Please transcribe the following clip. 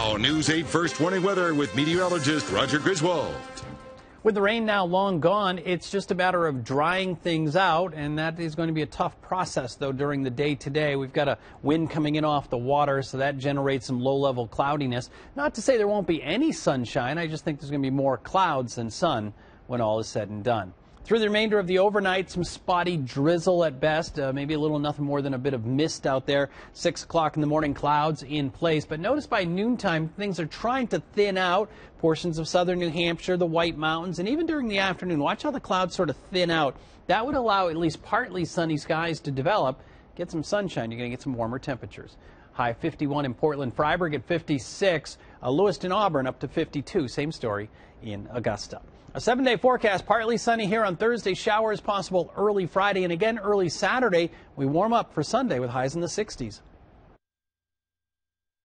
News 8 First 20 weather with meteorologist Roger Griswold. With the rain now long gone, it's just a matter of drying things out, and that is going to be a tough process, though, during the day today. We've got a wind coming in off the water, so that generates some low level cloudiness. Not to say there won't be any sunshine, I just think there's going to be more clouds than sun when all is said and done. Through the remainder of the overnight, some spotty drizzle at best, uh, maybe a little nothing more than a bit of mist out there. 6 o'clock in the morning, clouds in place. But notice by noontime, things are trying to thin out. Portions of southern New Hampshire, the White Mountains, and even during the afternoon, watch how the clouds sort of thin out. That would allow at least partly sunny skies to develop. Get some sunshine, you're going to get some warmer temperatures. High 51 in Portland, Fryeburg at 56, uh, Lewiston, Auburn up to 52. Same story in Augusta. A seven day forecast, partly sunny here on Thursday, showers possible early Friday and again early Saturday. We warm up for Sunday with highs in the 60s.